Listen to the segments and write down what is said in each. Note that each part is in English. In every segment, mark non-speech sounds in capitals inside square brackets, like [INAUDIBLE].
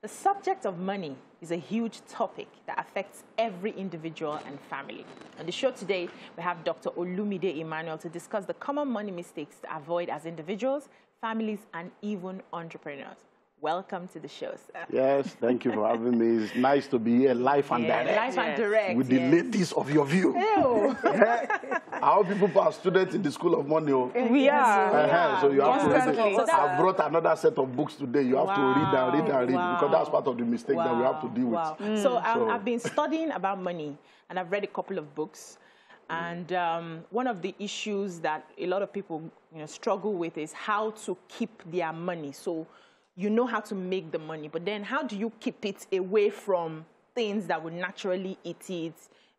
The subject of money is a huge topic that affects every individual and family. On the show today, we have Dr. Olumide Emmanuel to discuss the common money mistakes to avoid as individuals, families, and even entrepreneurs. Welcome to the show, sir. Yes, thank you for having me. It's nice to be here live and Yeah, direct live and direct. with the yes. ladies of your view. Ew. [LAUGHS] Our people are students in the School of Money. oh. We are. Uh-huh, So you have to Constantly. read. I've brought another set of books today. You have to read and read and read Wow. because that's part of the mistake that we have to deal with. Wow. So, um, So- I've been studying about money and I've read a couple of books. And um, one of the issues that a lot of people you know, struggle with is how to keep their money. So you know how to make the money, but then how do you keep it away from things that would naturally eat it?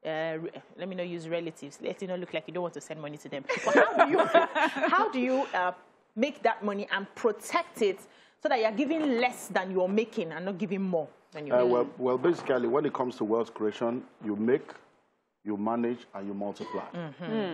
Uh, let me not use relatives. Let it not look like you don't want to send money to them. But how do you, [LAUGHS] how do you uh, make that money and protect it so that you're giving less than you're making and not giving more than you're Uh, making? well, well, basically, when it comes to wealth creation, you make, you manage, and you multiply.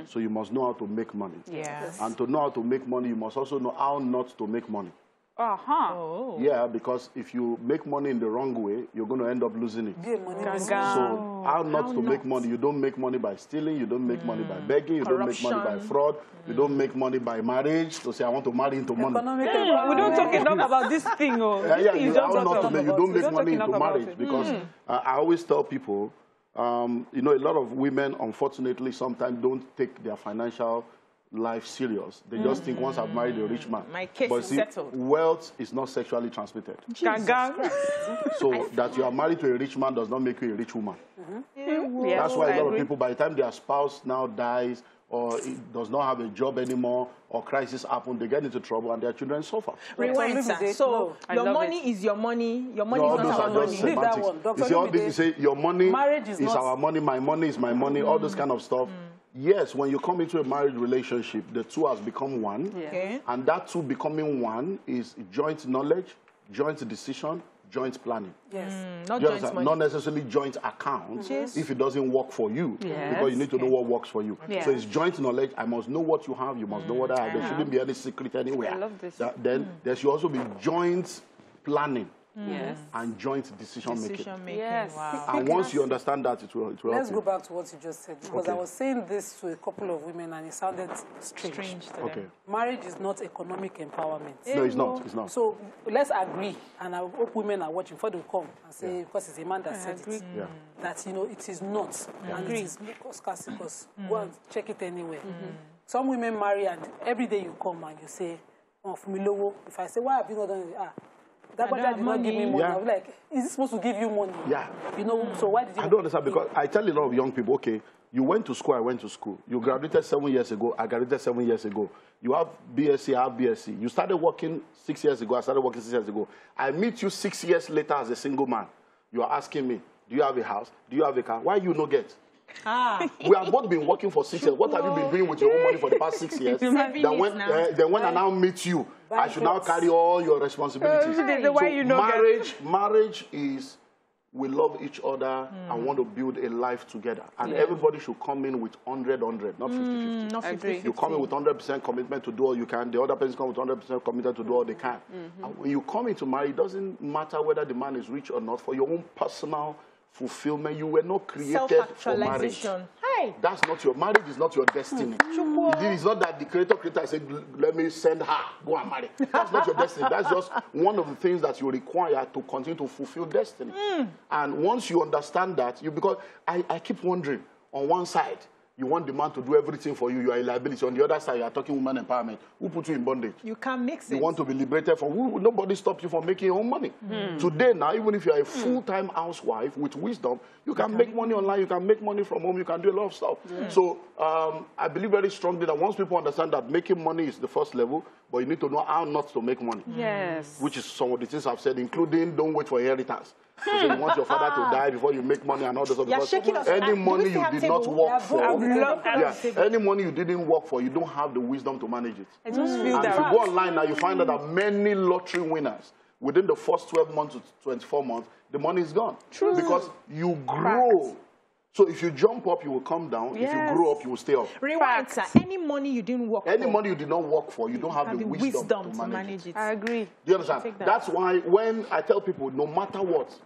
So you must know how to make money. Yes. And to know how to make money, you must also know how not to make money. Uh-huh. Oh. Yeah, because if you make money in the wrong way, you're going to end up losing it. Be a money. Gaga. So how not how to make money? You don't make money by stealing. You don't make money by begging. You don't make money by Corruption. fraud. You don't make money by marriage. To say I want to marry into money. Economic Mm, we don't talk enough about this [LAUGHS] thing. Oh. Yeah, yeah, This you, thing how is just not to talk make, you about- don't we make talk money enough into about marriage it. because uh, I always tell people, um, you know, a lot of women, unfortunately, sometimes don't take their financial life serious. They just think once I've married a rich mm-hmm. man. My case but is see, settled. wealth is not sexually transmitted. Gaga. [LAUGHS] So that you are married to a rich man does not make you a rich woman. Mm-hmm. Yes, mm-hmm. That's why a lot of people, by the time their spouse now dies or it does not have a job anymore or crisis happen, they get into trouble and their children suffer. Rewind, sir. So no. Your money it. is your money. Your money No, all is those not are our just money. Leave that one. Dr. You see, all the, you say your money marriage is is not- our money, my money is my money, all this mm. kind of stuff. Mm. Yes, when you come into a marriage relationship, the two has become one. Okay. And that two becoming one is joint knowledge, joint decision, joint planning. Yes. Mm, mm. Not joint money. Not necessarily joint accounts if it doesn't work for you. Yes. Because you need to know what works for you. Yeah. So it's joint knowledge. I must know what you have. You must know what I have. There mm. shouldn't be any secret anywhere. I love this. That- then there should also be joint planning Yes. Mm. and joint decision, making. Decision making. Yes. Wow. And once you understand that, it will, it will Let's help go back to what you just said because Okay. I was saying this to a couple of women and it sounded strange. Strange to Okay. them. Marriage is not economic empowerment. No, it's not. It's not. So let's agree, and I hope women are watching before they come and say, because it's a man that said agree. it, Yeah. that you know it is not, and it is because casicus. Mm. Go and check it anywhere. Mm. Some women marry, and every day you come and you say, "Oh, for me. If I say, "Why have you not done it?" Ah, that don't brother did not give me money. money. Yeah. I'm like, "Is this supposed to give you money?" Yeah. You know. So why did you? I don't understand because I tell a lot of young people, okay, you went to school, I went to school. You graduated seven years ago, I graduated seven years ago. You have BSc, I have BSc. You started working six years ago, I started working six years ago. I meet you six years later as a single man. You are asking me, do you have a house? Do you have a car? Why you no get? Ah. [LAUGHS] We have both been working for six years. What have you been doing with your own money for the past six years? Seven then when, now. eh, then when I now meet you, I should now carry all your responsibilities. Uh, the way you know get- marriage, marriage is we love each other and want to build a life together. And everybody should come in with 100, 100, not 50, 50. Not I 50. You come in with 100% commitment to do all you can. The other person comes with 100% commitment to do all they can. And when you come into marriage, it doesn't matter whether the man is rich or not. For your own personal fulfillment, you were not created for marriage. Hey. That's not your marriage. Is not your destiny. Hmm. It is not that the creator creator said, "Let me send her go and marry." That's not your destiny. That's just one of the things that you require to continue to fulfill destiny. Hmm. And once you understand that, you because I, I keep wondering on one side. You want the man to do everything for you. You are a liability. On the other side, you are talking woman empowerment. Who put you in bondage? You can't mix it. You want to be liberated from who? Nobody stops you from making your own money. Today, now, even if you're a full-time housewife with wisdom, you can make money online. You can make money from home. You can do a lot of stuff. So um, I believe very strongly that once people understand that making money is the first level, but you need to know how not to make money. Yes. Which is some of the things I've said, including don't wait for inheritance. So you want your father to [LAUGHS] ah. die before you make money and all those other You're because shaking us. Any money you did not work for, both. I love- yeah, any money you didn't work for, you don't have the wisdom to manage it. I just feel And if you go online now, you find out that many lottery winners, within the first 12 months to 24 months, the money is gone. True. Because you grow. So if you jump up, you will come down. If you grow up, you will stay up. Rewind, sir. Any money you didn't work Any for, money you did not work for, you don't have, have the, the wisdom, to manage, it. I agree. Do you understand? That. That's why when I tell people, no matter what,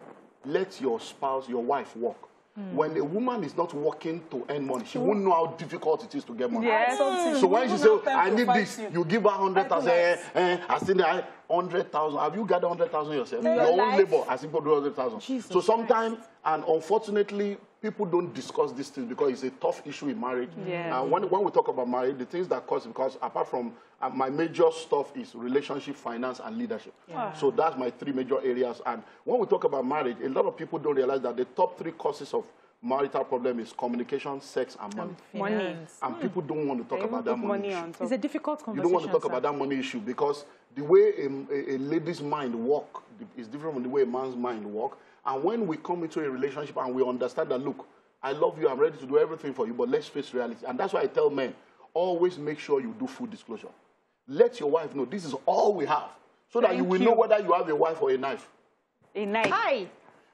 let your spouse, your wife work. Hmm. When a woman is not working to earn money, she won't know how difficult it is to get money. Yes. Something So you when she won't say, I need this, you. you give her 100,000. I Eh, do eh, I still need 100,000. Have you got 100,000 yourself? your your own life? labor, as people do 100,000. So sometimes, and unfortunately, people don't discuss these things because it's a tough issue in marriage. Yeah. And when, when we talk about marriage, the things that cause, because apart from uh, my major stuff is relationship, finance, and leadership. So that's my three major areas. And when we talk about marriage, a lot of people don't realize that the top three causes of marital problem is communication, sex, and money. Money. Finance. And people don't want to talk They about that money, money issue. It's a difficult conversation. You don't want to talk sir. about that money issue because the way a, a, a lady's mind work is different from the way a man's mind work. And when we come into a relationship and we understand that, look, I love you, I'm ready to do everything for you, but let's face reality. And that's why I tell men, always make sure you do full disclosure. Let your wife know this is all we have, so that you Thank will you. know whether you have a wife or a knife. A night. Hi.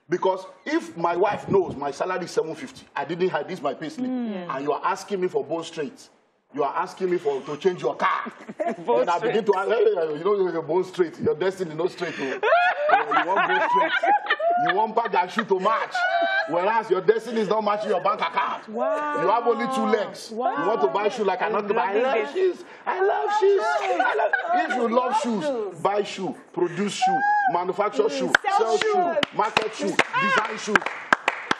Because if my wife knows my salary is 750, I didn't have this my pay slip, and you are asking me for bone straight, you are asking me for to change your car, [LAUGHS] then I begin to ask, hey, you know you're bone straight, your destiny no straight. [LAUGHS] oh. you want bone straight, you want bag and shoe to match, whereas your destiny is not matching your bank account. Wow. You have only two legs. You want to buy shoe like I not buy. I love shoes. I love shoes. I love. If you love shoes, buy shoe, produce shoe, manufacture shoe, sell shoe, shoes. market shoe, design shoes.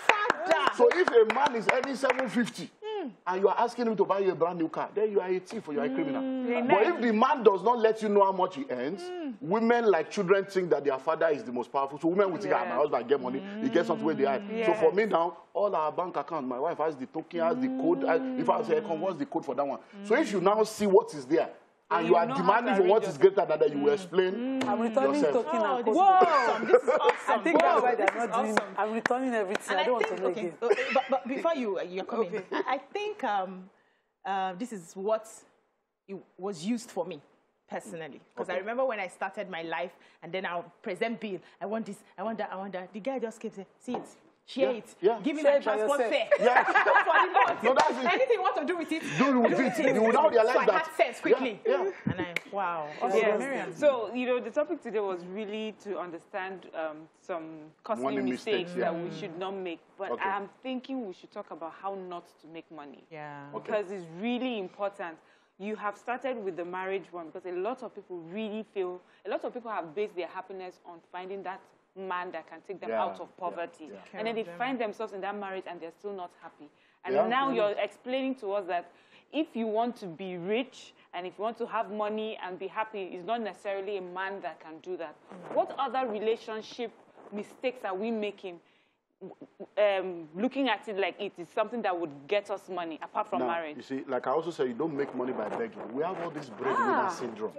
Father. So if a man is earning 750 and you are asking him to buy you a brand new car, then you are a thief or you are a criminal. But if the man does not let you know how much he earns, women like children think that their father is the most powerful. So women will think, ah, my husband get money, he gets something where they are. So for me now, all our bank account, my wife has the token, has the code. If I say, come, what's the code for that one? So if you now see what is there, and you you are know how to demanding for what arrange is greater than that, you will explain I'm returning yourself. token Oh, and this is awesome. This is awesome. [LAUGHS] I think Whoa, that's why they're not is doing. awesome. I'm returning everything. And I I, don't want think, to know okay, again. uh, but, but before you, you're coming, I think um, uh, this is what it was used for me personally. Because I remember when I started my life and then I'll present bill. I want this, I want that, I want that. The guy just keeps saying, see it, share Yeah, it, yeah. give me Share my it by transport yourself. fare. Yeah. [LAUGHS] that's what he wants. No, that's it. Anything you want to do with it, Do with it. You will now realize so I that. had sense quickly. Yeah, yeah. And I, wow. Okay, Yes. Miriam. So, you know, the topic today was really to understand um, some costly Money mistakes, mistakes, yeah. that we should not make. But Okay. I'm thinking we should talk about how not to make money. Yeah. Okay. Because it's really important. You have started with the marriage one because a lot of people really feel, a lot of people have based their happiness on finding that man that can take them Yeah, out of poverty. yeah. And then they Care of them. find themselves in that marriage and they're still not happy. And Yeah. now mm. you're explaining to us that if you want to be rich and if you want to have money and be happy, it's not necessarily a man that can do that. Mm. What other relationship mistakes are we making? Um, looking at it like it is something that would get us money apart from Now, marriage. You see, like I also said, you don't make money by begging. We have all this breadwinner Ah. syndrome.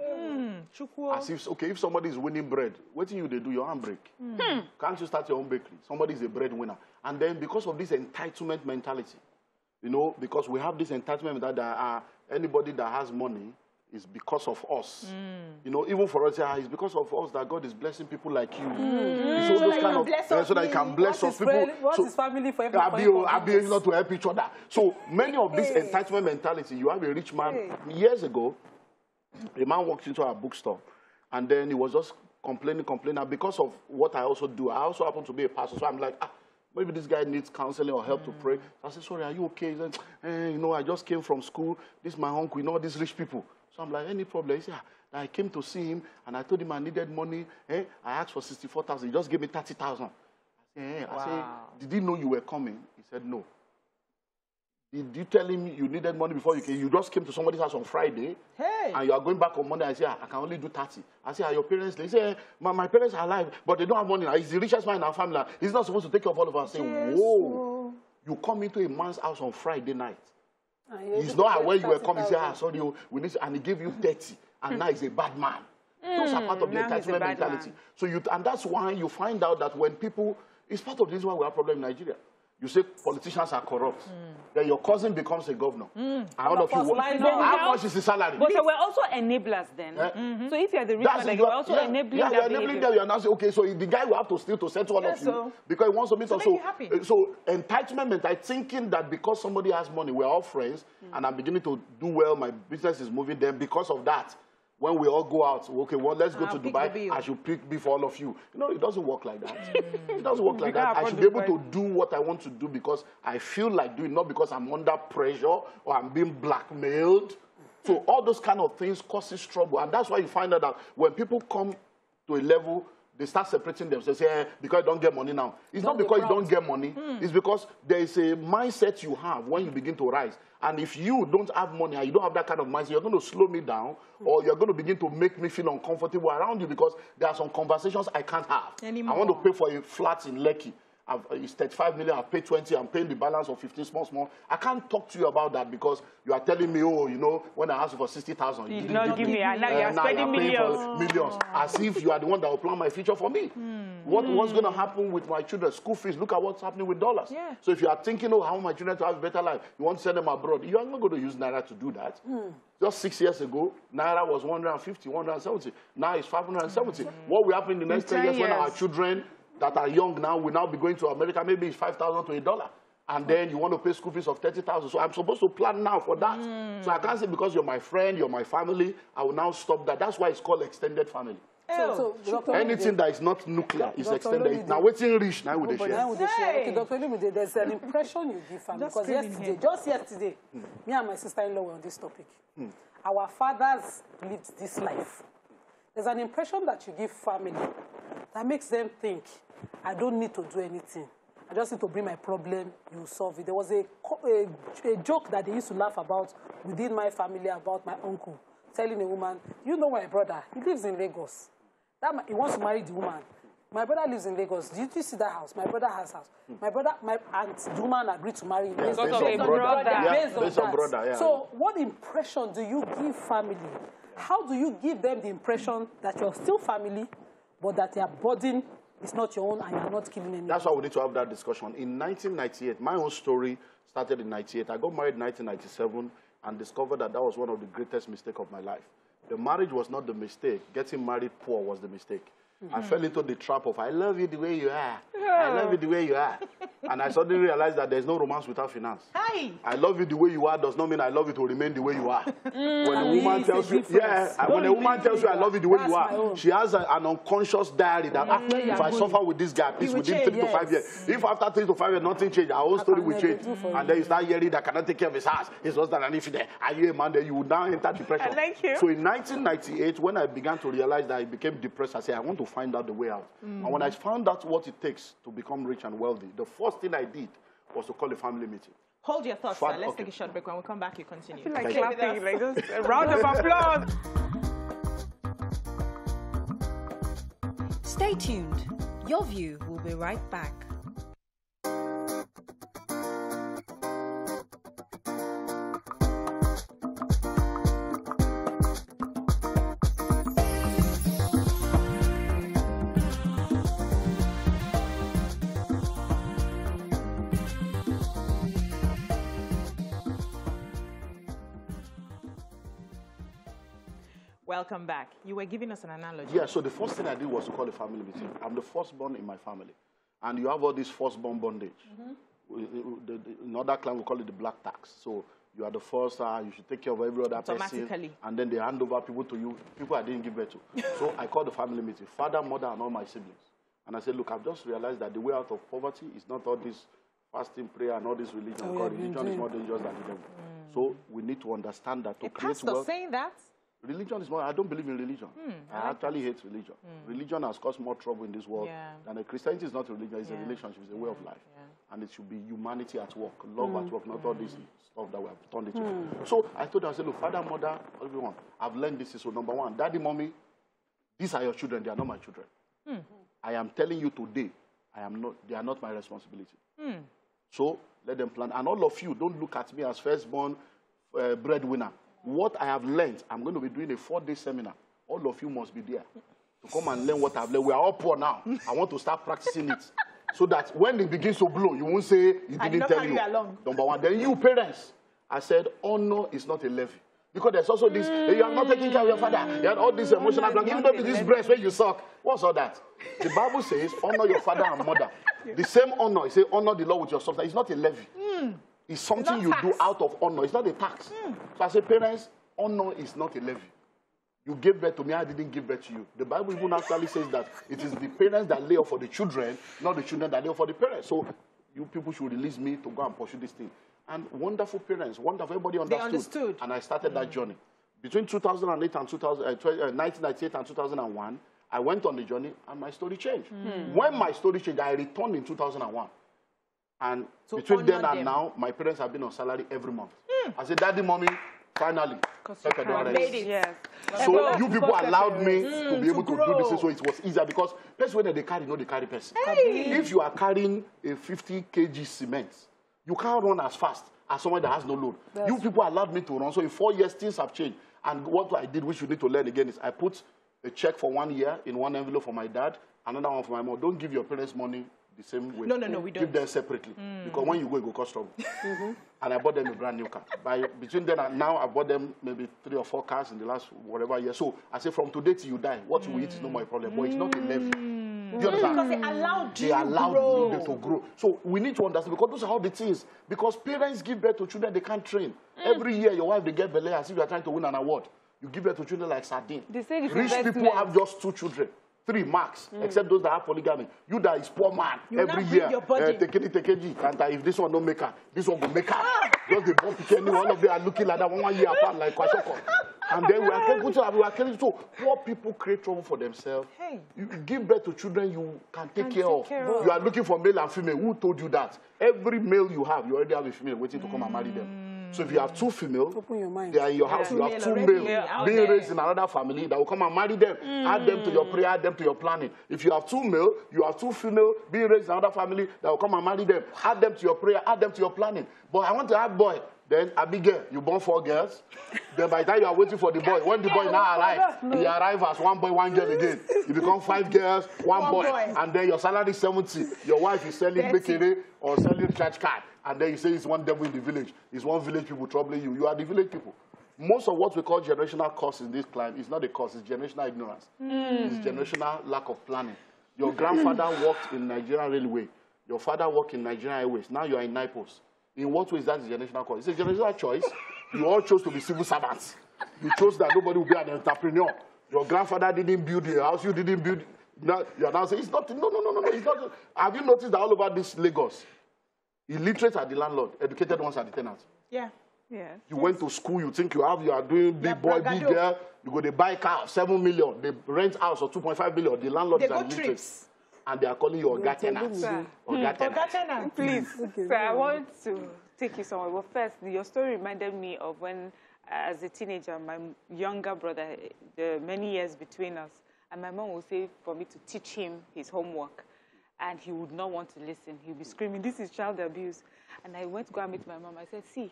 Chukwu. As if, okay, if somebody is winning bread, what do you they do? Your hand break. Hmm. Can't you start your own bakery? Somebody is a breadwinner. And then because of this entitlement mentality, you know, because we have this entitlement that uh, anybody that has money is because of us. You know, even for us, yeah, it's because of us that God is blessing people like you. It's all So that he kind can of bless yeah, so that he can bless us people. friend- what so, is family for everybody? Abi, point of Abi, goodness? not to help each other. So many of this entitlement mentality. You have a rich man years ago. A man walked into our bookstore, and then he was just complaining, complaining. And because of what I also do, I also happen to be a pastor. So I'm like, ah, maybe this guy needs counseling or help to pray. So I said, sorry, are you okay? He said, eh, you know, I just came from school. This is my uncle, you know, these rich people. So I'm like, any problem? He said, ah, I came to see him, and I told him I needed money. Eh? I asked for 64,000. He just gave me 30,000. I said, eh. I said, did he know you were coming? He said, no. Did you tell him you needed money before you came? You just came to somebody's house on Friday, Hey. and you are going back on Monday. I say, "Ah, I can only do 30. I say, are your parents? They say, my, my parents are alive, but they don't have money. He's the richest man in our family. He's not supposed to take care of all of us. I say, whoa. You come into a man's house on Friday night. You're He's not aware you were coming. He say, ah, 30,000. sorry, oh, we need, to-" and he gave you 30, and now he's a bad man. Those are part of the a entitlement mentality. man. So you, and that's why you find out that when people, it's part of the reason why we have problem in Nigeria. You say politicians are corrupt. Then your cousin becomes a governor. And all of of you work. How much is the salary? But so we're also enablers then. Eh? So if you're the rich man, then You you're also yeah, enabling yeah, you're enabling them. You're now saying, okay, so the guy will have to steal to settle all Yeah, of you so- because he wants to meet us. So, you uh, so entitlement meant I thinking that because somebody has money, we're all friends, and I'm beginning to do well. My business is moving. Then because of that. When we all go out, okay, well, let's go I'll to Dubai. I should pick B for all of you. No, it doesn't work like that. it doesn't work like that. I should be able to do what I want to do because I feel like doing, not because I'm under pressure or I'm being blackmailed. So all those kind of things causes trouble, and that's why you find out that when people come to a level, they start separating themselves. Say, eh, because you don't get money now. It's not be because you don't get money. It's because there is a mindset you have when you begin to rise. And if you don't have money and you don't have that kind of mindset, you're going to slow me down, or you're going to begin to make me feel uncomfortable around you because there are some conversations I can't have. I want to pay for a flat in Lekki. I've, it's 35 million, I've paid 20, I'm paying the balance of 15 small, small. I can't talk to you about that because you are telling me, oh, you know, when I asked you for 60,000, You didn't did not give me, and now you're spending paying millions. for millions. As if you are the one that will plan my future for me. Hmm. What, What's hmm. going to happen with my children? School fees, look at what's happening with dollars. Yeah. So if you are thinking, oh, how my children to have a better life, you want to send them abroad, you are not going to use Naira to do that. Hmm. Just six years ago, Naira was 150, 170. Now it's 570. What will happen in the next 10 10 years when our children that are young now will now be going to America, maybe it's 5,000 to a dollar. And then you want to pay school fees of 30,000. So I'm supposed to plan now for that. Hmm. So I can't say because you're my friend, you're my family, I will now stop that. That's why it's called extended family. So, so Dr. Anything that is not nuclear is Dr. extended. Olumide. Now waiting rich now with the share. now with the share. Okay, Dr. Olumide, there's an impression you give family. Because yesterday, here. just yesterday, me and my sister-in-law were on this topic. Hmm. Our fathers lived this life. There's an impression that you give family that makes them think, I don't need to do anything. I just need to bring my problem, you solve it. There was a, a, a joke that they used to laugh about within my family about my uncle telling a woman, you know my brother, he lives in Lagos. That he wants to marry the woman. My brother lives in Lagos. Did you see that house? My brother has house. My brother, my aunt, the woman agreed to marry him. based Because on- brother. Yeah, based on based on brother, yeah. So, what impression do you give family? How do you give them the impression that you're still family, but that they are burden is not your own and you're not killing anyone? That's why we need to have that discussion. In 1998, my own story started in 98. I got married in 1997 and discovered that that was one of the greatest mistakes of my life. The marriage was not the mistake. Getting married poor was the mistake. I mm-hmm. fell into the trap of, I love you the way you are. I love you the way you are. And I suddenly realized that there's no romance without finance. Hi. I love you the way you are does not mean I love you to remain the way you are. when a woman tells you, yeah, and when a woman tells you I love you the way you are, she has a, an unconscious diary that ah, where you if I going. suffer with this guy, please within change, three to five years. yes. If after three to five years nothing changes, our whole story will change. And then you start hearing that cannot take care of his house, his husband, and if there, are you a man? Then you would now enter depression. [LAUGHS] I like you. So in 1998, when I began to realize that I became depressed, I said I want to find out the way out. And when I found out what it takes to become rich and wealthy, the first thing I did was to call a family meeting. Hold your thoughts, Fine, sir. Let's okay. take a short break. When we come back, you continue. feel like Stay clapping, like just a [LAUGHS] round of applause. Stay tuned. Your view will be right back. Welcome back. You were giving us an analogy. Yeah, so the first thing I did was to call a family meeting. I'm the firstborn in my family. And you have all this firstborn bondage. We- we- the- the- in other clan, we call it the black tax. So you are the first, uh, you should take care of every other person. Automatically. And then they hand over people to you, people I didn't give birth to. [LAUGHS] so I called the family meeting, father, mother, and all my siblings. And I said, look, I've just realized that the way out of poverty is not all this fasting, prayer, and all this religion. Oh, because yeah, religion is more dangerous than the devil. So we need to understand that to A create pastor wealth. saying that? Religion is more, I don't believe in religion. Hmm, I actually hate religion. Hmm. Religion has caused more trouble in this world Yeah. than a Christianity is not a religion, it's Yeah. a relationship, it's a way of life. yeah. And it should be humanity at work, love at hmm, work, not all this stuff that we have turned it to. So I told her, I said, look, father, mother, everyone, I've learned this. So number one, daddy, mommy, these are your children, they are not my children. I am telling you today, I am not, they are not my responsibility. So let them plan. And all of you, don't look at me as firstborn uh, breadwinner. What I have learned, I'm going to be doing a four-day seminar. All of you must be there to come and learn what I've learned. We are all poor now. I want to start practicing it. so that when it begins to blow, you won't say he didn't tell you. you along. Number one. Then you parents, I said honor is not a levy. Because there's also this, eh, you are not taking care of your father. You had all this emotional blank. Even though this breast where you suck. What's all that? The Bible says, honor your father and mother. [LAUGHS] The same honor, it says, honor the Lord with your substance. It's not a levy. It's something not you do out of honor. It's not a tax. So I say, parents, honor is not a levy. You gave birth to me, I didn't give birth to you. The Bible even actually says that it is the parents that lay off for the children, not the children that lay off for the parents. So you people should release me to go and pursue this thing. And wonderful parents, wonderful, everybody understood. They understood. And I started that journey. Between 2008 and 2000, uh, tw- uh, 1998 and 2001, I went on the journey and my story changed. When my story changed, I returned in 2001. And To between then and them. now, my parents have been on salary every month. I said, Daddy, mommy, finally. Don rest." made it. Yes. So you people allowed me to be able to, do grow. this, so it was easier because person when they carry, no, they carry person. If you are carrying a 50 kg cement, you can't run as fast as someone that has no load. you people allowed me to run. So in four years, things have changed. And what I did, which you need to learn again, is I put a check for one year in one envelope for my dad, another one for my mom. Don't give your parents money the same way. No, no, no, we Give don't. them separately. Because when you go, it will cause trouble. and I bought them a brand new car. By between then and now, I bought them maybe three or four cars in the last whatever year. So I say, from today till you die, what you will eat is no more a problem. But it's not a levy. Do you understand? Because they allowed They you allowed grow. you to grow. So we need to understand because those are how the things. Because parents give birth to children they can't train. Every year, your wife they get belay as if you are trying to win an award. You give birth to children like sardine. They say Rich people have just two children. Three max, except those that have polygamy. You that is poor man You every year. your body. eh, take it, take it, and if this one don't make her, this one will make her. Just the bump Kenny, all of them are looking like that one, one year apart, like Kwashoko. And then we are [LAUGHS] carrying to we are carrying so poor people create trouble for themselves. Hey. You give birth to children you can take, care, take of. care of. You are looking for male and female. Who told you that? Every male you have, you already have a female waiting to come and marry them. So if you have two female, Open your mind. they are in your house, Two you have two already male out being there. raised in another family that will come and marry them. Add them to your prayer, add them to your planning. If you have two male, you have two female being raised in another family that will come and marry them. Add them to your prayer, add them to your planning. But I want to have boy. Then a big girl, you born four girls. then by the time you are waiting for the boy, when the boy now arrive, he arrive as one boy, one girl again. You become five girls, one, One boy. boy. And then your salary is 70. Your wife is selling bakery or selling church card. And then you say it's one devil in the village. It's one village people troubling you. You are the village people. Most of what we call generational curse in this clime is not a curse, it's generational ignorance. Hmm. It's generational lack of planning. Your grandfather [LAUGHS] worked in Nigerian Railway. Your father worked in Nigerian Airways. Now you are in NIPOS. In what way is that a generational curse? It's a generational choice. You all chose to be civil servants. You chose that nobody will be an entrepreneur. Your grandfather didn't build a house, you didn't build. Now, you're now saying, it's not, no, no, no, no, no, it's not. Have you noticed that all over this Lagos, illiterate are the landlord, educated ones are the tenants? Yeah. Yes. You went to school, you think you have, you are doing big Yeah, boy, big girl. You go, they buy car, 7 million. They rent house for 2.5 million. The landlord They is illiterate. trips. And they are calling you Oga tenants. Sir. Oga tenants. Oga tenant. Please, [LAUGHS] sir, I want to take you somewhere. But first, your story reminded me of when, as a teenager, my younger brother, the many years between us, and my mom would say for me to teach him his homework. And he would not want to listen. He'd be screaming, This is child abuse. And I went to go and meet my mom. I said, See,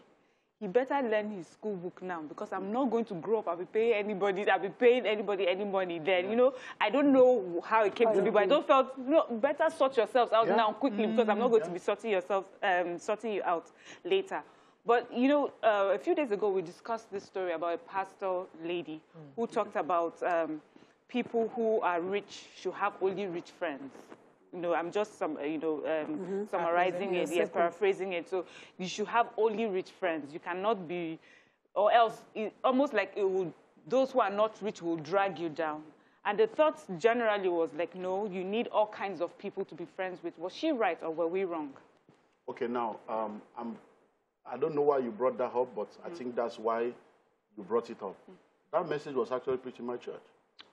he better learn his school book now because I'm not going to grow up. I'll be paying anybody. I'll be paying anybody any money. Then you know, I don't know how it came to be, but I don't felt no better sort yourselves out Yeah. now quickly because I'm not going to be sorting yourself, um, sorting you out later. But you know, uh, a few days ago we discussed this story about a pastor lady who talked about um, people who are rich should have only rich friends. You know, I'm just some, uh, you know, um, summarizing it, yes, paraphrasing it. So you should have only rich friends. You cannot be, or else, it, almost like it would, those who are not rich will drag you down. And the thought generally was like, no, you need all kinds of people to be friends with. Was she right or were we wrong? Okay, now, um, I'm, I don't know why you brought that up, but I think that's why you brought it up. That message was actually preached in my church.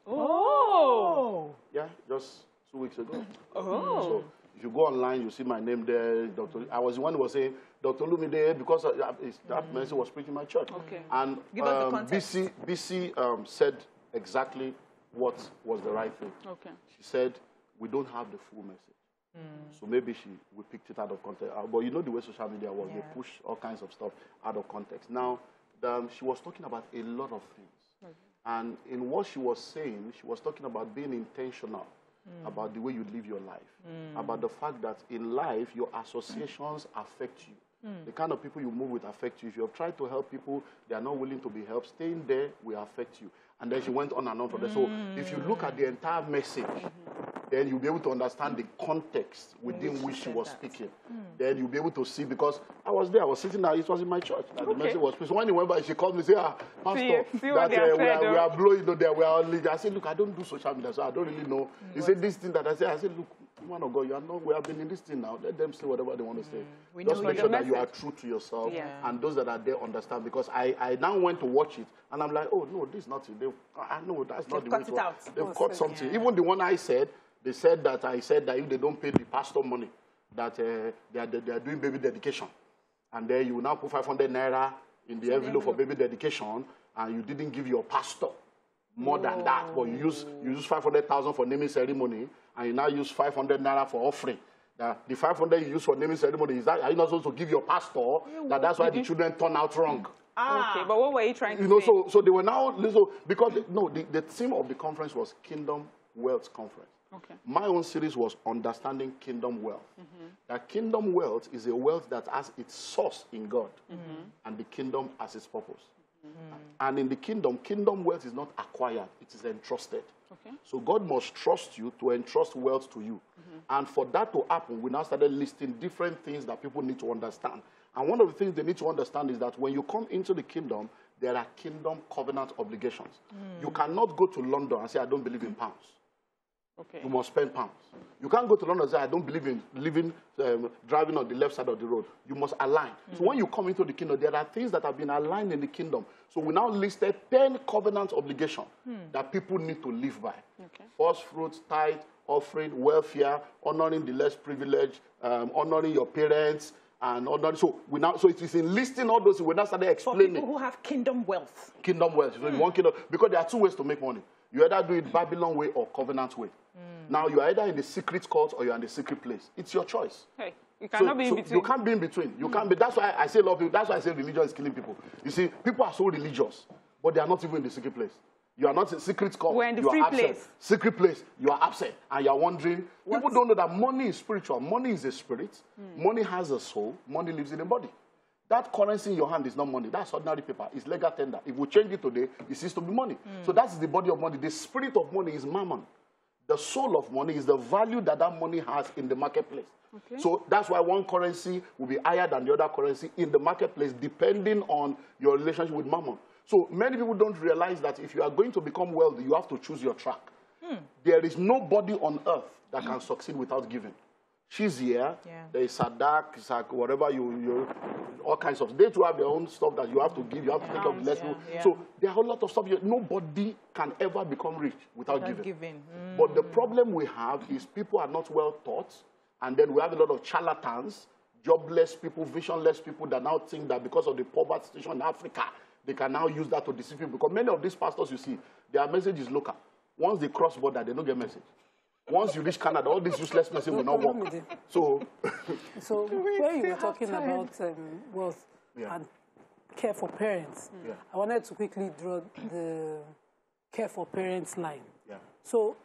Oh. Yeah, just two weeks ago. [LAUGHS] Oh. So if you go online, you see my name there. Dr. I was the one who was saying, Dr. Lumide, because uh, that message was preached in my church. Okay. And Give um. BC, BC um, said exactly what was the right thing. Okay. She said, we don't have the full message. So maybe she we picked it out of context. Uh, but you know the way social media works, they push all kinds of stuff out of context. Now, um, she was talking about a lot of things. And in what she was saying, she was talking about being intentional. Mm. about the way you live your life, mm. about the fact that in life your associations affect you. Mm. The kind of people you move with affect you. If you have tried to help people, they are not willing to be helped. Staying there will affect you. And then she went on and on from there. So if you look at the entire message, mm-hmm. Then you'll be able to understand the context within which she was speaking. Then you'll be able to see because I was there, I was sitting there, it was in my church. that The message was so when he went by, she called me and said, ah, Pastor, See- see that uh, we, are, we oh." are blowing on there, we are only I said, look, I don't do social media, so I don't really know. He said this thing that I said, I said, look, man of God, you are not we have been in this thing now. Let them say whatever they want to say. We Just make sure that you are true to yourself Yeah. and those that are there understand because I, I now went to watch it and I'm like, oh no, this is not it. They, I know that's not They've the way cut it out. They've Oh, cut so- something. Even the one I said, they said that I said that if they don't pay the pastor money, that uh, they, are, they are doing baby dedication. And then you now put 500 naira in the envelope for baby dedication and you didn't give your pastor more than that, but you use you use 500,000 for naming ceremony and you now use 500 naira for offering. That the 500 you use for naming ceremony, is that, are you not supposed to give your pastor that that's why the children turn out wrong? Ah. Okay, but what were you trying to You know, say? so so they were now so because no, the, the theme of the conference was Kingdom Wealth Conference. Okay. My own series was Understanding Kingdom Wealth. Mm-hmm. That kingdom wealth is a wealth that has its source in God mm-hmm. and the kingdom as its purpose. Mm-hmm. And in the kingdom, kingdom wealth is not acquired, it is entrusted. Okay. So God must trust you to entrust wealth to you. And for that to happen, we now started listing different things that people need to understand. And one of the things they need to understand is that when you come into the kingdom, there are kingdom covenant obligations. Mm. You cannot go to London and say, I don't believe in pounds. Okay. You must spend pounds. You can't go to London and say, I don't believe in living, um, driving on the left side of the road. You must align. So when you come into the kingdom, there are things that have been aligned in the kingdom. So we now listed 10 covenant obligations that people need to live by. Okay. First fruits, tithe, offering, welfare, honoring the less privileged, um, honoring your parents, and honoring. So we now, so it is in listing all those. We now started For people who have kingdom wealth. kingdom wealth. So you want kingdom because there are two ways to make money. You either do it Babylon way or covenant way. Now you are either in the secret court or you are in the secret place. It's your choice. Hey, you So- cannot be in so between. You can't be in between. You can't be. That's why I say love you. That's why I say religion is killing people. You see, people are so religious, but they are not even in the secret place. You are not in secret court. We're in the you are free absent. place. Secret place. You are absent, and you are wondering. People don't know that money is spiritual. Money is a spirit. Hmm. Money has a soul. Money lives in a body. That currency in your hand is not money. That's ordinary paper. It's legal tender. If we change it today, it ceases to be money. Hmm. So that's the body of money. The spirit of money is mammon. The soul of money is the value that that money has in the marketplace. So that's why one currency will be higher than the other currency in the marketplace, depending on your relationship with mammon. So many people don't realize that if you are going to become wealthy, you have to choose your track. There is nobody on earth that can succeed without giving. She's here. Yeah. There is Sadak, Sak, whatever you, you, all kinds of. They too have their own stuff that you have to give. You have to take care of the less Yeah, yeah. So there are a lot of stuff. You, nobody can ever become rich without, Without giving. giving. Mm. But the problem we have is people are not well taught, and then we have a lot of charlatans, jobless people, visionless people that now think that because of the poverty situation in Africa, they can now use that to deceive people. Because many of these pastors you see, their message is local. Once they cross border, they don't get message. Once you reach Canada, all this useless message will not work. So, [LAUGHS] So [LAUGHS] when you were talking about um, wealth Yeah. and care for parents, Yeah. I wanted to quickly draw the care for parents line. yeah. So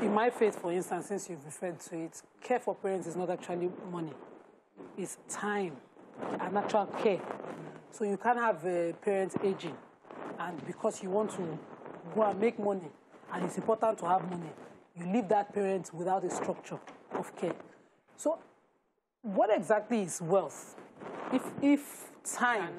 in my faith, for instance, since you've referred to it, care for parents is not actually money. It's time and actual care. So you can't have a parent aging and because you want to go and make money and it's important to have money, you leave that parent without a structure of care. So what exactly is wealth? If, if time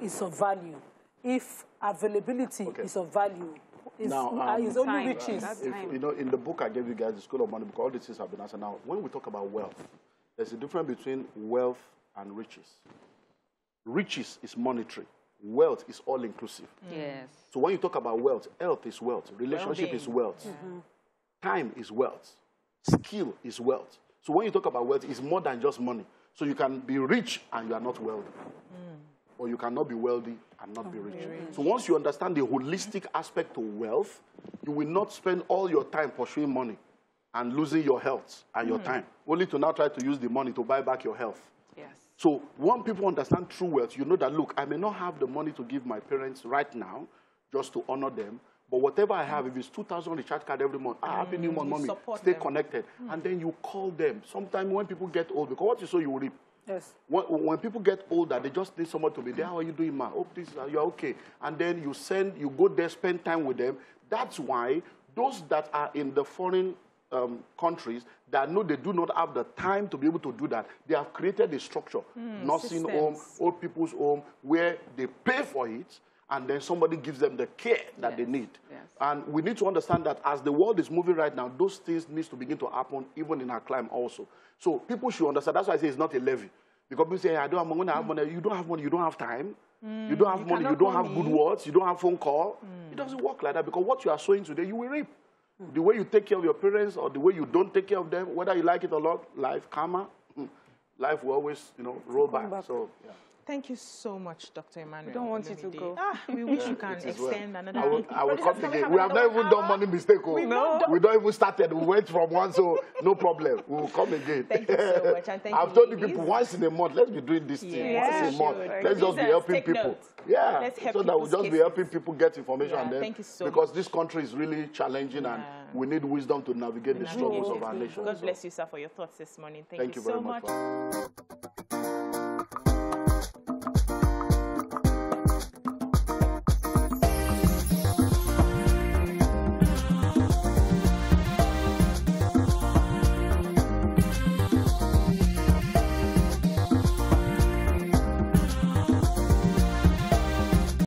is of value, if availability Okay. is of value, is, Now, uh, um, is only riches. That's If, you know, in the book I gave you guys, the School of Money because all these things have been answered. Now, when we talk about wealth, there's a difference between wealth and riches. Riches is monetary. Wealth is all inclusive. Yes. So when you talk about wealth, health is wealth, relationship is Well-being. wealth, time is wealth, skill is wealth. So when you talk about wealth, it's more than just money. So you can be rich and you are not wealthy. Hmm. Or you cannot be wealthy and not be rich. So once you understand the holistic aspect to wealth, you will not spend all your time pursuing money and losing your health and your hmm. time, only to now try to use the money to buy back your health. Yes. So when people understand true wealth, you know that look, I may not have the money to give my parents right now just to honor them, But whatever I have, if it's 2,000 recharge card every month, ah, happy new month, Mm, mommy. Stay them. Mm. connected. And then you call them. Sometimes when people get old, because what you sow, you will reap. Yes. When, when people get older, they just need someone to be there. How are you doing, man? Hope this, you're okay. And then you send, you go there, spend time with them. That's why those that are in the foreign um, countries that know they do not have the time to be able to do that, they have created a structure, nursing home, old people's home, where they pay for it, and then somebody gives them the care that they need. yes. And we need to understand that as the world is moving right now, those things need to begin to happen even in our clime also. So people should understand. That's why I say it's not a levy. Because people say, I don't have money, I have money. You don't have money, you don't have time. Hmm. you don't have you money, you don't have good words, you don't have phone call. Hmm. It doesn't work like that because what you are sowing today, you will reap. Hmm. The way you take care of your parents or the way you don't take care of them, whether you like it or not, life, karma, mm, life will always, you know, roll back. back. So, yeah. Thank you so much, Dr. Emmanuel. We don't want you to go. Ah, we [LAUGHS] wish you can It is well. extend another. I will, I will come can we have We have not even one done money mistake. oh. We've not done- We don't even started. We went from one, so no problem. We will come again. Thank you so much, and thank [LAUGHS] I've you, told the people once in a month, let's be doing this thing Yes, once in a month. should. Let's just be helping take people. note. Yeah, Let's help so that we'll people's just be helping people get information Yeah, and then thank you so much. because much. this country is really challenging and we need wisdom to navigate the struggles of our nation. God bless you, sir, for your thoughts this morning. Thank, Thank you so very much. much.